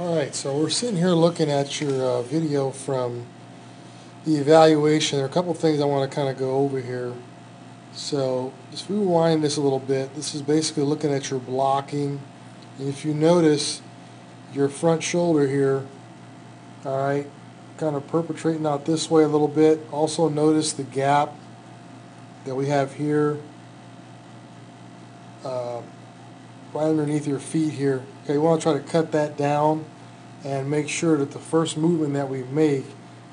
Alright, so we're sitting here looking at your uh, video from the evaluation. There are a couple things I want to kind of go over here. So, just rewind this a little bit. This is basically looking at your blocking. And if you notice, your front shoulder here, alright, kind of perpetrating out this way a little bit. Also notice the gap that we have here, uh, right underneath your feet here. Okay, you want to try to cut that down and make sure that the first movement that we make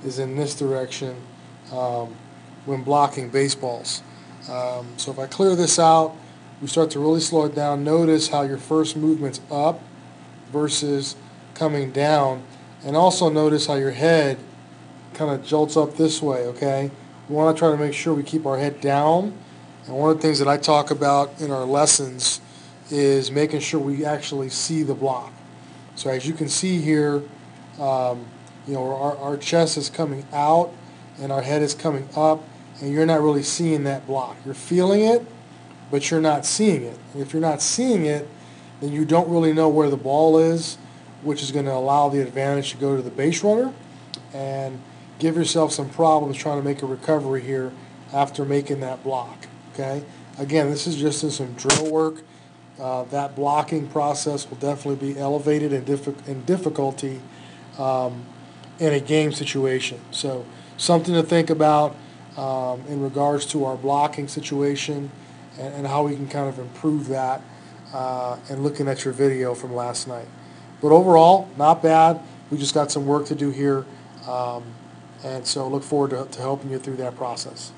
is in this direction um, when blocking baseballs. Um, so if I clear this out, we start to really slow it down. Notice how your first movement's up versus coming down. And also notice how your head kind of jolts up this way, okay? We want to try to make sure we keep our head down. And one of the things that I talk about in our lessons is making sure we actually see the block. So as you can see here, um, you know, our, our chest is coming out and our head is coming up and you're not really seeing that block. You're feeling it, but you're not seeing it. And if you're not seeing it, then you don't really know where the ball is, which is going to allow the advantage to go to the base runner and give yourself some problems trying to make a recovery here after making that block. Okay? Again, this is just some drill work uh, that blocking process will definitely be elevated in, diffi- in difficulty um, in a game situation. So something to think about um, in regards to our blocking situation and, and, how we can kind of improve that uh, and looking at your video from last night. But overall, not bad. We just got some work to do here. Um, and so look forward to, to helping you through that process.